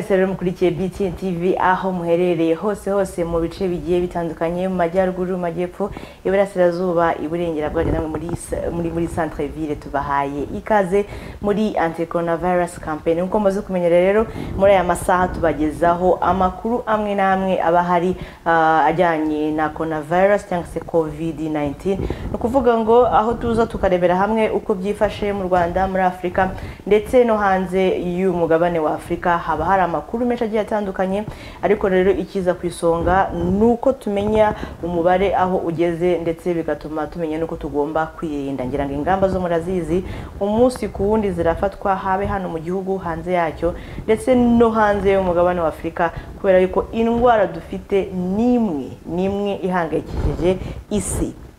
mwese rero mukurikiye BTN TV aho muherereye hose hose mu bice bigiye bitandukanye mu majyaruguru mu majyepfo iburasirazuba iburengera namwe muri muri muri centre ville tubahaye ikaze muri anti coronavirus campaign. Nkuko mumaze kumenyera rero muri aya masaha tubagezaho amakuru amwe n'amwe aba hari ah, ajyanye na coronavirus cyangwa se covid 19 ni ukuvuga ngo aho tuza tukarebera hamwe uko byifashe mu Rwanda muri Afurika ndetse no hanze y'umugabane wa Afurika haba hari amakuru menshi agiye atandukanye ariko rero ikiza ku isonga ni uko tumenya umubare aho ugeze ndetse bigatuma tumenya n'uko tugomba kwirinda. Ngira ngo ingamba zo murazizi umunsi ku wundi zirafatwa habe hano mu gihugu hanze yacyo ndetse no hanze y'umugabane wa kubera yuko indwara dufite n'imwe n'imwe ihangayikishije isi.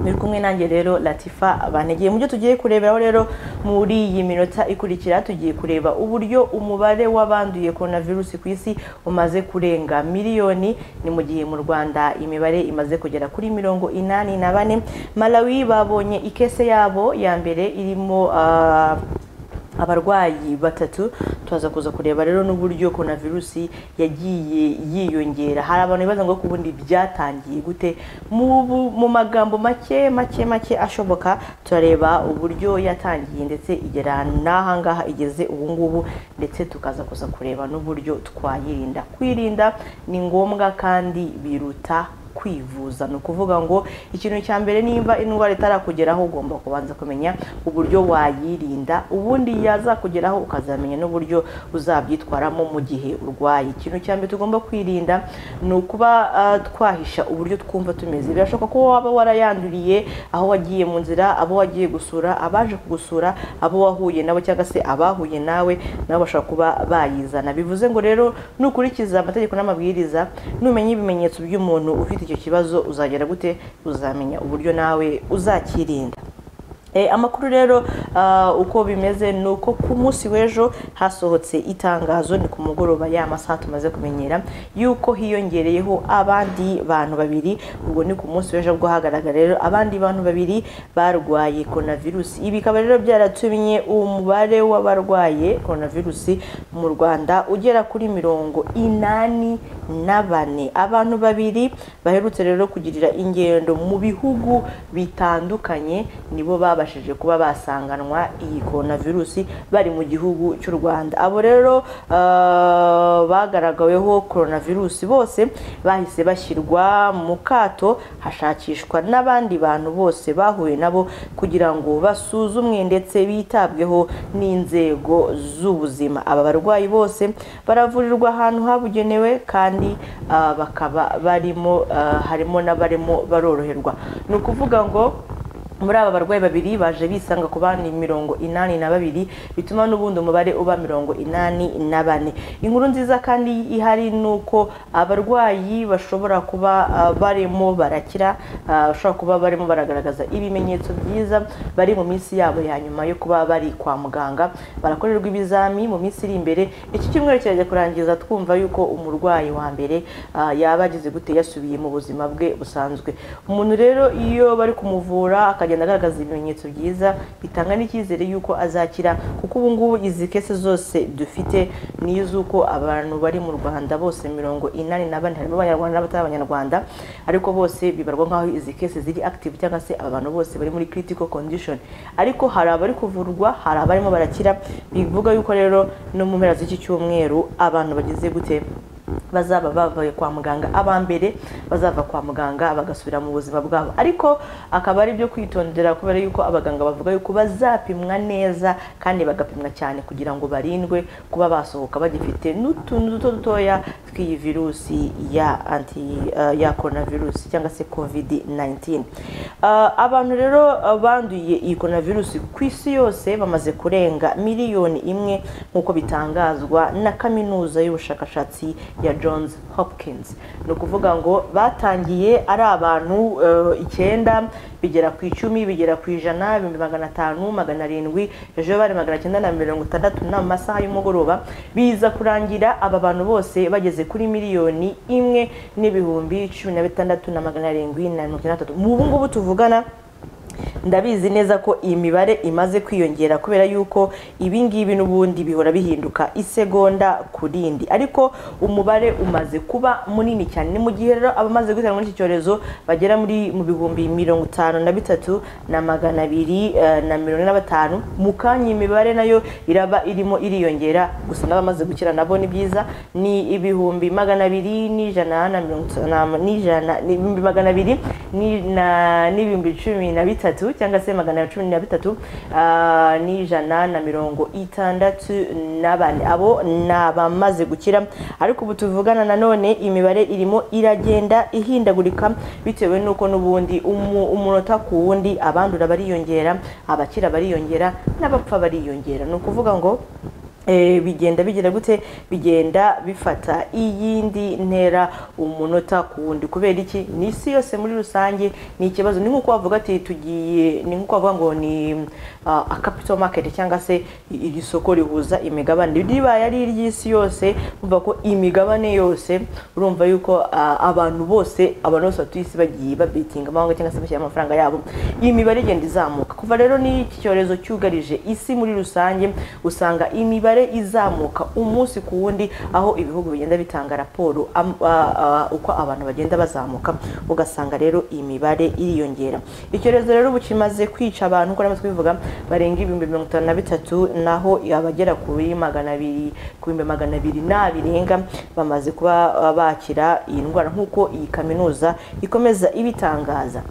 Muri kumwe nanjye rero latifa banegeye mu byo tugiye kureberaho rero muri iyi minota ikurikira tugiye kureba uburyo umubare w'abanduye coronavirus ku isi umaze kurenga miliyoni. Ni mu gihe mu rwanda imibare imaze kugera kuri mirongo inani na bane. Malawi babonye ikese yabo ya mbere irimo ah, abarwayi batatu tuza kuza kureba rero n'uburyo coronavirusi yagiye yiyongera. Hari abantu bibaza ngo kubundi byatangiye gute? Mu magambo make make make ashoboka turareba uburyo yatangiye ndetse igera n'aha ngaha igeze ubu ngubu ndetse tukaza kuza kureba n'uburyo twayirinda. Kwirinda ni ngombwa kandi biruta kwivuza. Ni ukuvuga ngo ikintu cya mbere nimba indwara itarakugeraho ugomba kubanza kumenya uburyo wayirinda ubundi yazakugeraho ukazamenya n'uburyo uzabyitwaramo mu gihe urwaye. Ikintu cya mbere tugomba kwirinda ni ukuba ah, twahisha uburyo twumva tumeze. Birashoboka ko waba warayanduriye aho wagiye mu nzira abo wagiye gusura abaje kugusura abo wahuye nabo cyangwa se abahuye nawe nabo bashobora kuba bayizana. Bivuze ngo rero nukurikiza amategeko n'amabwiriza numenya ibimenyetso by'umuntu ufite icyo kibazo uzagera gute? Uzamenya uburyo nawe uzakirinda. Amakuru rero ah, uko bimeze ni uko ku munsi w'ejo hasohotse itangazo ni ku mugoroba ya masaha tumaze kumenyera yuko hiyongereyeho abandi bantu babiri. Ubwo ni ku munsi w'ejo bwo hagaragara rero abandi bantu babiri barwaye coronavirus. Ibi bikaba rero byaratumye umubare w'abarwaye coronavirus mu Rwanda ugera kuri mirongo inani na bane. Abantu babiri baherutse rero kugirira ingendo mu bihugu bitandukanye nibo babashije kuba basanganwa iyi coronavirus bari mu gihugu cy'u Rwanda. Abo rero ah, bagaragaweho coronavirus bose bahise bashyirwa mu kato hashakishwa n'abandi bantu bose bahuye nabo kugira ngo basuzumwe ndetse bitabweho n'inzego z'ubuzima. Aba barwayi bose baravurirwa ahantu habugenewe kandi ah, bakaba barimo ah, harimo n'abarimo baroroherwa. Ni ukuvuga ngo muri aba barwayi babiri baje bisanga ku bandi mirongo inani na babiri bituma n'ubundi umubare uba mirongo inani na bane. Inkuru nziza kandi ihari ni uko abarwayi bashobora kuba ah, barimo barakira ah, bashobora kuba barimo baragaragaza ibimenyetso byiza bari mu minsi yabo ya nyuma yo kuba bari kwa muganga. Barakorerwa ibizami mu minsi iri imbere iki cyumweru kirajya kurangiza twumva yuko umurwayi wa mbere ah, yaba ageze gute yasubiye mu buzima bwe busanzwe. Umuntu rero iyo bari kumuvura akagenda agaragaza ibimenyetso byiza bitanga n'icyizere yuko azakira. Kuko ubu ngubu izi kese zose dufite ni iz'uko abantu bari mu rwanda bose mirongo inani na bane harimo abanyarwanda n'abatari abanyarwanda ariko bose bibarwa nk'aho izi kese ziri active cyangwa se aba bantu bose bari muri critical condition. Ariko hari abari kuvurwa hari abarimo barakira. Bivuga yuko rero no mu mpera z'iki cyumweru abantu bageze gute? Bazaba bavuye kwa muganga. Aba mbere bazava kwa muganga bagasubira mu buzima bwabo. Ariko akaba ari byo kwitondera kubera yuko abaganga bavuga yuko bazapimwa neza kandi bagapimwa cyane kugira ngo barindwe kuba basohoka bagifite n'utuntu duto dutoya tw'iyi virusi ya anti uh, ya coronavirus cyangwa se covid 19 uh, abantu rero banduye iyi coronavirus ku isi yose bamaze kurenga miliyoni imwe nk'uko bitangazwa na kaminuza y'ubushakashatsi ya Johns Hopkins. Ni ukuvuga ngo batangiye ari abantu eh, icyenda bigera ku icumi bigera ku ijana ibihumbi magana atanu magana arindwi ejo bari magana cyenda na mirongo itandatu ni amasaha y'umugoroba. Biza kurangira aba bantu bose bageze kuri miliyoni imwe n'ibihumbi cumi na bitandatu na magana arindwi na mirongo itandatu. Mu ubu ngubu tuvugana ndabizi neza ko iyi mibare imaze kwiyongera kubera yuko ibi ngibi n'ubundi bihora bihinduka isegonda ku rindi. Ariko umubare umaze kuba munini cyane. Ni mu gihe rero abamaze guhitana muri iki cyorezo bagera muri mu bihumbi mirongo itanu na bitatu na magana abiri eh, na mirongo ine na batanu. Mu kanya iyi mibare na yo iraba irimo iriyongera gusa n'abamaze gukira nabo ni byiza. Ni ibihumbi magana abiri n'ijana na mirongo n'ijana magana abiri n'ibihumbi cumi na bitatu. Cyangwa se magana cumi na bitatu ah, n'ijana na mirongo itandatu na bane. Abo ni abamaze gukira. Ariko ubu tuvugana nanone imibare irimo iragenda ihindagurika bitewe n'uko n'ubundi umu- umunota ku wundi abandura bariyongera abakira bariyongera n'abapfa bariyongera. Ni ukuvuga ngo bigenda bigira gute bigenda bifata iyindi ntera umunota ku wundi. Kubera iki? Ni isi yose muri rusange ni ikibazo. Ni nk'uko wavuga ati tugiye ni nk'uko wavuga ngo ni uh, a capital market cyangwa se iri soko rihuza imigabane. Ribaye ari iry'isi yose umva ko imigabane yose urumva yuko uh, abantu bose abantu bose batuye isi bagiye babetinga amahanga cyangwa se bashyira amafaranga yabo. Iyi mibare igenda izamuka. Kuva rero n'iki cyorezo cyugarije isi muri rusange usanga imibare izamuka umunsi ku wundi aho ibihugu bigenda bitanga raporo uko abantu bagenda bazamuka ugasanga rero iyi mibare iriyongera icyorezo rero ubu kimaze kwica abantu uko namaze kubivuga barenga ibihumbi mirongo itanu na bitatu naho abagera kuri magana abiri ku bihumbi magana abiri n'abirenga bamaze kuba bakira iyi ndwara. Nk'uko iyi kaminuza ikomeza ibitangaza.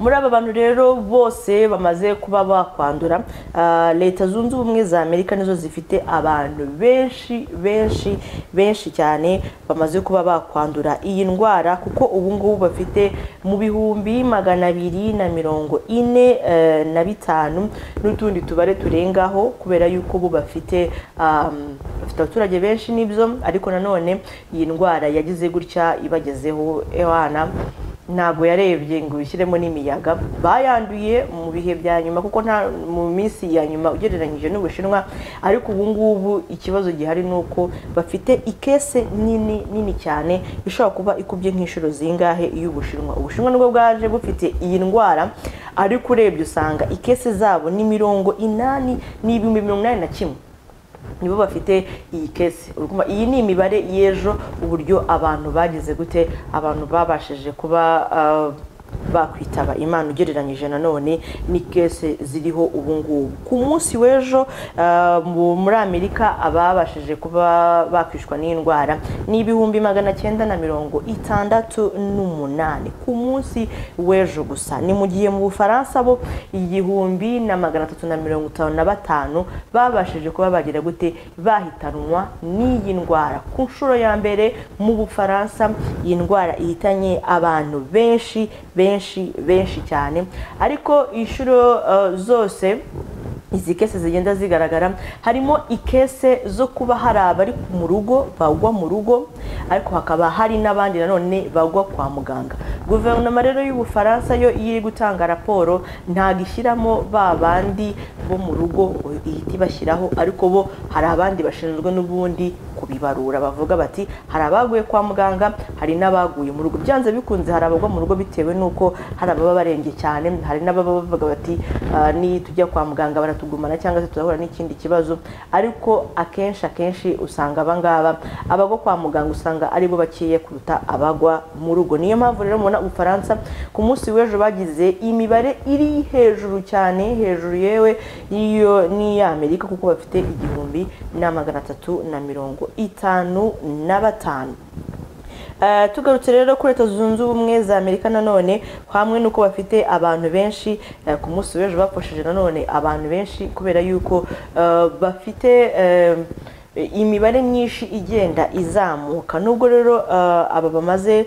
Muri aba bantu rero bose bamaze kuba bakwandura ah, leta zunze ubumwe za amerika nizo zifite abantu benshi benshi benshi cyane bamaze kuba bakwandura iyi ndwara kuko ubu ngubu bafite mu bihumbi magana abiri na mirongo ine eh, na bitanu n'utundi tubare turengaho kubera yuko bo bafite um, bafite abaturage benshi ni byo ariko nanone iyi ndwara yagize gutya ibagezeho ewana ntabwo yarebye ngo bishyiremo n'imiyaga. Bayanduye mu bihe bya nyuma kuko nta mu minsi ya nyuma ugereranyije n'ubushinwa. Ariko ubu ngubu ikibazo gihari ni uko bafite ikese nini nini cyane ishobora kuba ikubye nk'inshuro zingahe y'ubushinwa. Ubushinwa ni bwo bwaje bufite iyi ndwara. Ariko urebye usanga ikese zabo ni mirongo inani n'ibihumbi mirongo inani na kimwe. Nibo bafite iyi urumva iyi ni imibare y'ejo uburyo abantu bagize gute abantu babashije kuba ah, bakwitaba imana ugereranyije nanone ni kese ziriho ubu ngubu. Ku munsi w'ejo ah, mu- muri amerika ababashije kuba bakwishwa n'iyi ndwara ni ibihumbi magana cyenda na mirongo itandatu n'umunani. Ku munsi w'ejo gusa ni mu gihe mu bufaransa bo igihumbi na magana atatu na mirongo itanu na batanu babashije kuba bagira gute? Bahitanwa n'iyi ndwara. Ku nshuro ya mbere mu bufaransa iyi ndwara ihitanye abantu benshi benshi benshi cyane. Ariko inshuro eh, zose izi kese zigenda zigaragara harimo ikese zo kuba hari abari mu rugo bagwa mu rugo ariko hakaba hari n'abandi nanone bagwa kwa muganga. Guverinoma rero y'ubufaransa yo iyo iri gutanga raporo ntabwo ishyiramo ba bandi bo mu rugo ngo ihite ibashyiraho ariko bo hari abandi bashinzwe n'ubundi kubibarura. Bavuga bati hari abaguye kwa muganga hari n'abaguye mu rugo. Byanze bikunze hari abagwa mu rugo bitewe n'uko hari ababa barembye cyane hari n'ababa bavuga bati "Ah, ni tujya kwa muganga baratugumana cyangwa se turahura n'ikindi kibazo. Ariko akenshi akenshi usanga abangaba abagwa kwa muganga usanga ari bo bakeya kuruta abagwa mu rugo. Niyo mpamvu rero mubona ubufaransa ku munsi w'ejo bagize imibare iri hejuru cyane hejuru yewe y'iyo n'iy'amerika kuko bafite igihumbi na magana atatu na mirongo itanu na batanu. Eh, tugarutse rero kuri leta zunze ubumwe za amerika nanone hamwe n'uko bafite abantu benshi eh, ku munsi w'ejo bapfushije nanone abantu benshi kubera yuko eh, bafite imibare myinshi igenda izamuka. Nubwo rero aba bamaze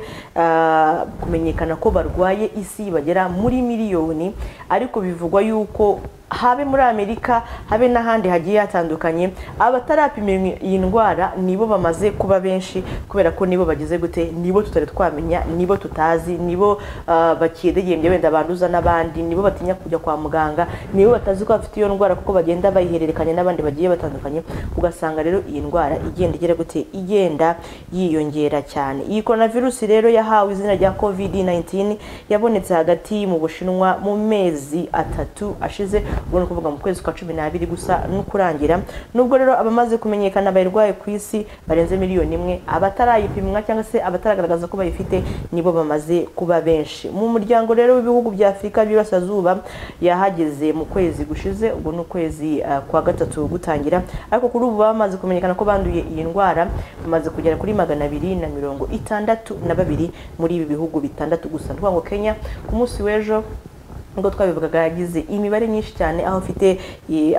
kumenyekana ko barwaye isi bagera muri miliyoni ariko bivugwa yuko habe muri amerika habe n'ahandi hagiye hatandukanye abatarapima iyi ndwara nibo bamaze kuba benshi kubera ko nibo bagize gute nibo tutari twamenya nibo tutazi nibo uh, bakidegembye wenda banduza n'abandi nibo batinya kujya kwa muganga nibo batazi ko bafite iyo ndwara kuko bagenda bayihererekanya n'abandi bagiye batandukanye ugasanga rero iyi ndwara igenda igera gute? Igenda yiyongera cyane. Iyi coronavirus rero yahawe izina rya covid 19 yabonetse hagati mu bushinwa mu mezi atatu ashize ubwo ni ukuvuga mu kwezi kwa cumi n'abiri gusa no kurangira nubwo rero abamaze kumenyekana bayirwaye ku isi barenze miliyoni imwe abatarayipimwa cyangwa se abataragaragaza ko bayifite nibo bamaze kuba benshi. Mu muryango rero w'ibihugu bya afurika by'iburasirazuba yahageze mu kwezi gushize ubwo ni ukwezi uh, kwa gatatu gutangira ariko kuri ubu bamaze kumenyekana ko banduye iyi ndwara bamaze kugera kuri magana abiri na mirongo itandatu na babiri muri ibi bihugu bitandatu gusa. Ngo kenya ku munsi w'ejo nk'uko twabivugaga yagize imibare myinshi cyane aho ifite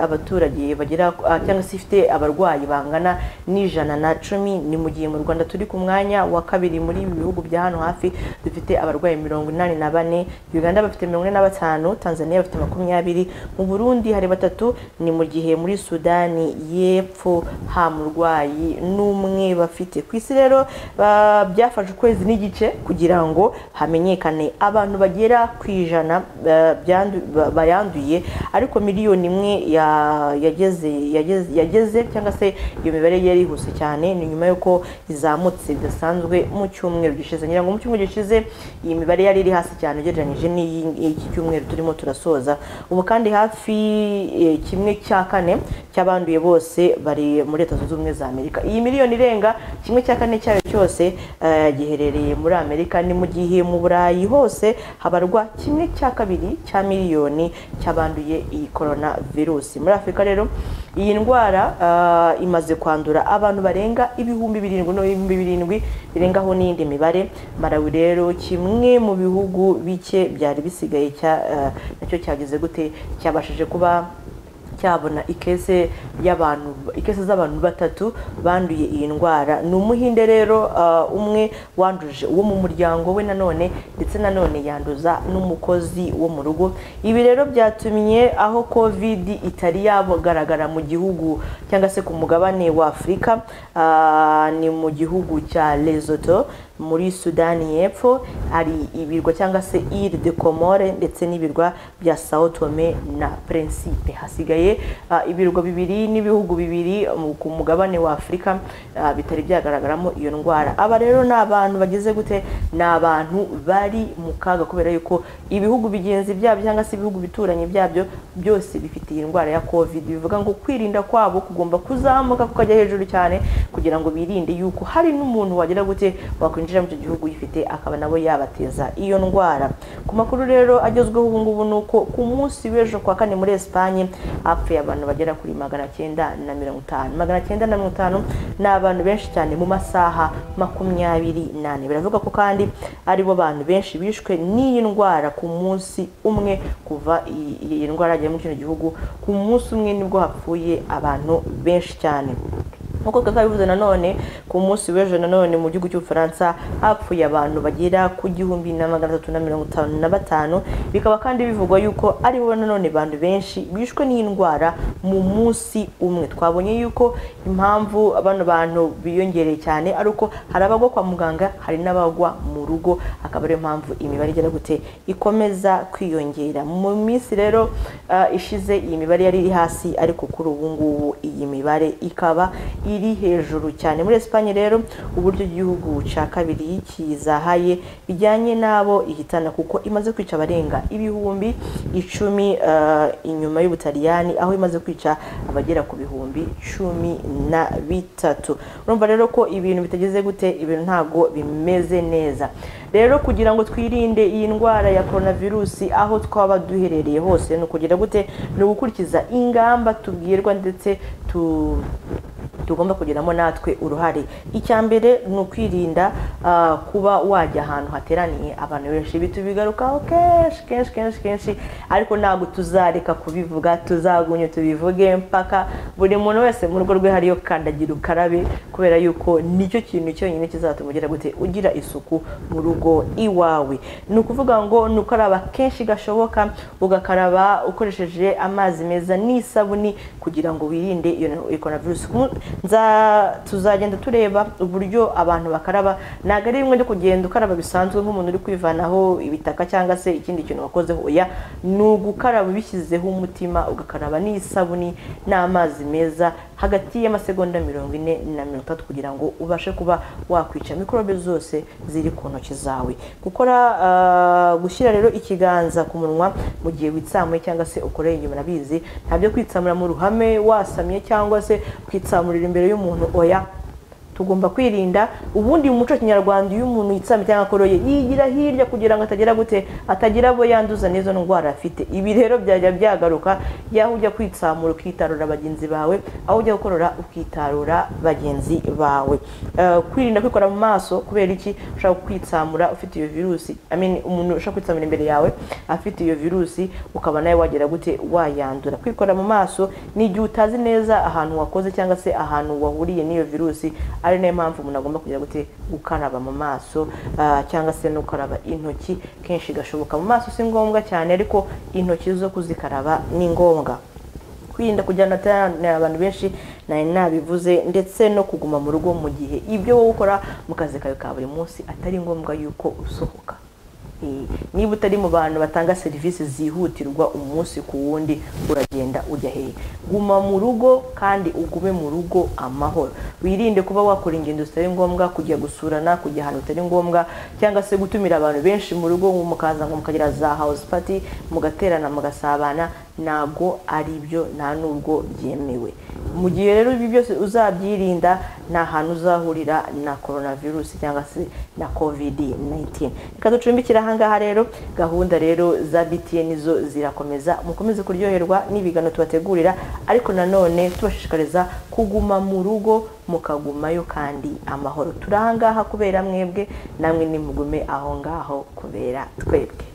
abaturage bagera cyangwa se ifite abarwayi bangana n'ijana na cumi ni mu gihe mu rwanda turi ku mwanya wa kabiri muri ibi bihugu bya hano hafi dufite abarwayi mirongo inani na bane. Uganda bafite mirongo ine na batanu tanzania bafite makumyabiri mu burundi hari batatu ni mu gihe muri sudani y'epfo ha murwayi n'umwe bafite. Ku isi rero byafashe ukwezi n'igice kugira ngo hamenyekane abantu bagera ku ijana bayanduye ariko miliyoni imwe yageze cyangwa se iyo mibare yari yihuse cyane ni nyuma y'uko izamutse. Bidasanzwe mu cyumweru gishize. Ngira ngo mu cyumweru gishize iyi mibare yari iri hasi cyane ugereranyije n'iki cyumweru turimo turasoza. Ubu kandi hafi kimwe cya kane cy'abanduye bose bari muri leta zunze ubumwe za amerika. Iyi miliyoni irenga kimwe cya kane cyayo cyose giherereye muri amerika. Ni mu gihe mu burayi hose habarwa kimwe cya kabiri cya miliyoni cy'abanduye iyi korona virusi muri afurika rero iyi ndwara imaze kwandura abantu barenga ibihumbi birindwi n'ibihumbi birindwi birengaho n'iyindi mibare. Marawi rero kimwe mu bihugu bike byari bisigaye na cyo cyagize gute? Cyabashije kuba cyabona ikese y'abantu ikese z'abantu batatu banduye iyi ndwara. Ni umuhinde rero umwe wanduje uwo mu muryango we nanone ndetse nanone yanduza n'umukozi wo mu rugo. Ibi rero byatumye aho covid itari yagaragara mu gihugu cyangwa se ku mugabane wa afurika ni mu gihugu cya Lesotho. Muri sudani y'epfo hari ibirwa cyangwa se ile de comore ndetse n'ibirwa bya sao tome na principe. Hasigaye ibirwa bibiri n'ibihugu bibiri ku mugabane wa afurika bitari byagaragaramo iyo ndwara. Aba rero ni abantu bagize gute? Ni abantu bari mu kaga kubera yuko ibihugu bigenzi byabyo cyangwa se ibihugu bituranye byabyo byose bifite iyi ndwara ya covid. Bivuga ngo kwirinda kwabo kugomba kuzamuka kukajya hejuru cyane kugira ngo birinde yuko hari n'umuntu wagira gute wakwinjira mu icyo gihugu yifite akaba nabo yabateza iyo ndwara. Ku makuru rero agezweho ubu ngubu ni uko ku munsi w'ejo kwa kane muri esipanye hapfuye abantu bagera kuri magana cyenda na mirongo itanu. Magana cyenda na mirongo itanu ni abantu benshi cyane mu masaha makumyabiri n'ane. Biravuga ko kandi ari bo bantu benshi bishwe n'iyi ndwara ku munsi umwe kuva iyi ndwara yagera muri kino gihugu. Ku munsi umwe ni bwo hapfuye abantu benshi cyane. Nk'uko twabivuze nanone ku munsi w'ejo nanone mu gihugu cy'ubufaransa hapfuye abantu bagera ku gihumbi na magana atatu na mirongo itanu na batanu. Bikaba kandi bivugwa yuko ari bo nanone bantu benshi bishwe n'iyi ndwara mu munsi umwe. Twabonye yuko impamvu bano bantu biyongereye cyane ari uko hari abagwa kwa muganga hari n'abagwa mu rugo akaba ariyo mpamvu imibare igera gute ikomeza kwiyongera. Mu minsi rero ishize iyi mibare yari iri hasi ariko kuri ubu ngubu iyi mibare ikaba iri hejuru cyane. Muri Espagne rero uburyo igihugu cya kabiri kizahaye bijyanye n'abo ihitana kuko imaze kwica abarenga ibihumbi icumi inyuma y'ubutaliyani aho imaze kwica abagera ku bihumbi cumi na bitatu. Urumva rero ko ibintu bitageze gute ibintu ntabwo bimeze neza. Rero kugira ngo twirinde iyi ndwara ya coronavirusi aho twaba duherereye hose ni ukugira gute? Ni ugukurikiza ingamba tubwirwa ndetse tu tugomba kugiramo natwe uruhare. Icya mbere ni ukwirinda ah, kuba wajya ahantu hateraniye abantu benshi. Ibi tubigarukaho kenshi kenshi kenshi kenshi. Ariko ntabwo tuzareka kubivuga tuzagumye tubivuge mpaka buri muntu wese mu rugo rwe hariyo kandagira ukarabe kubera yuko ni cyo kintu cyonyine kizatuma ugira gute? Ugira isuku mu rugo iwawe. Ni ukuvuga ngo ni ukaraba kenshi gashoboka ugakaraba ukoresheje amazi meza n'isabuni kugira ngo wirinde iyo coronavirus. Tuzagenda tureba uburyo abantu bakaraba. Ntabwo ari rimwe ryo kugenda ukaraba bisanzwe nk'umuntu uri kwivanaho ibitaka cyangwa se ikindi kintu wakozeho. Oya ni ugukaraba ubishyizeho umutima ugakaraba n'isabuni n'amazi meza hagati y'amasegonda mirongo ine na mirongo itatu kugira ngo ubashe kuba wakwica mikorobe zose ziri ku ntoki zawe. Gukora ah, gushyira rero ikiganza ku munwa mu gihe witsamuye cyangwa se ukoreye inyuma nabizi. Ntabyo kwitsamura mu ruhame wasamye cyangwa se kwitsamurira imbere y'umuntu oya. Tugomba kwirinda ubundi mu muco kinyarwanda iyo umuntu yitsamye cyangwa akoroye yigira hirya kugira ngo atagira gute atagira abo yanduza n'izo ndwara afite. Ibi rero byajya byagaruka yaho ujya kwitsamura ukitarura bagenzi bawe aho ujya gukorora ukitarura bagenzi bawe. Eh, kwirinda kwikora mu maso kubera iki? Ushobora kwitsamura ufite iyo virusi umuntu ushobora kwitsamura imbere yawe afite iyo virusi ukaba nawe wagira gute? Wayandura. Kwikora mu maso ni igihe utazi neza ahantu wakoze cyangwa se ahantu wahuriye n'iyo virusi ari na yo mpamvu umuntu agomba kugira gute gukaraba mu maso ah, cyangwa se no gukaraba intoki. Kenshi gashoboka mu maso si ngombwa cyane ariko intoki zo kuzikaraba ni ngombwa. Kwirinda kujyana abantu benshi nari nabivuze ndetse no kuguma mu rugo mu gihe ibyo wowe ukora mu kazi kawe ka buri munsi atari ngombwa yuko usohoka. Niba utari mu bantu batanga serivisi zihutirwa umunsi ku wundi uragenda ujya hehe guma mu rugo kandi ugume mu rugo amahoro. Wirinde kuba wakora ingendo zitari ngombwa kujya gusurana kujya ahantu bitari ngombwa cyangwa se gutumira abantu benshi mu rugo ngo mukaza ngo mukagira za house party mugaterana mugasabana ntabwo ari byo nta nubwo byemewe. Mu gihe rero ibi byose uzabyirinda nta hantu uzahurira na coronavirus cyangwa se na covid 19 reka ducumbikire ahangaha rero gahunda rero za btn zo zirakomeza. Mukomeze kuryoherwa n'ibigano tubategurira ariko nanone tubashishikariza kuguma mu rugo mukagumayo kandi amahoro. Turi ahangaha kubera mwebwe namwe nimugume aho ngaho kubera twebwe.